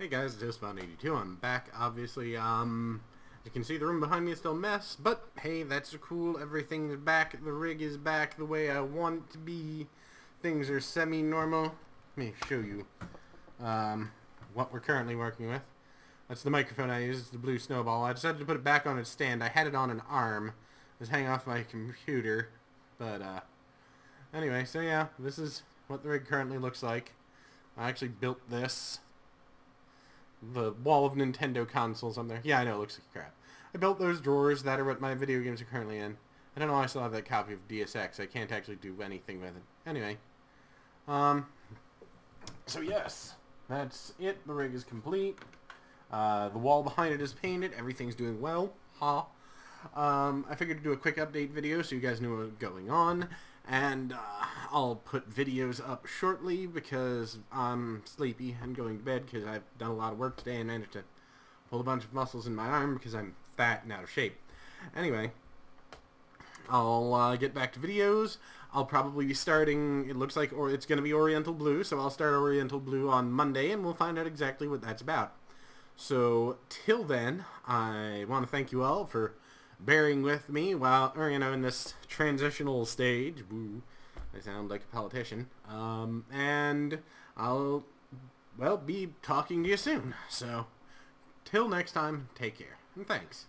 Hey guys, it's isstvan82. I'm back. Obviously, um, you can see the room behind me is still a mess, but hey, that's cool. Everything's back. The rig is back the way I want it to be. Things are semi-normal. Let me show you um, what we're currently working with. That's the microphone I use. It's the Blue Snowball. I decided to put it back on its stand. I had it on an arm. It was hanging off my computer, but uh, anyway, so yeah, this is what the rig currently looks like. I actually built this the wall of Nintendo consoles on there. Yeah, I know, it looks like crap. I built those drawers. That are what my video games are currently in. I don't know why I still have that copy of DSX. I can't actually do anything with it. Anyway. Um, so yes, that's it. The rig is complete. Uh, the wall behind it is painted. Everything's doing well. Ha. Um, I figured to do a quick update video so you guys knew what was going on. And uh, I'll put videos up shortly because I'm sleepy and going to bed because I've done a lot of work today and managed to pull a bunch of muscles in my arm because I'm fat and out of shape. Anyway, I'll uh, get back to videos. I'll probably be starting, it looks like or it's going to be Oriental Blue, so I'll start Oriental Blue on Monday and we'll find out exactly what that's about. So, till then, I want to thank you all for bearing with me while, or, you know, in this transitional stage. Woo, I sound like a politician. Um, and I'll, well, be talking to you soon. So, till next time, take care. And thanks.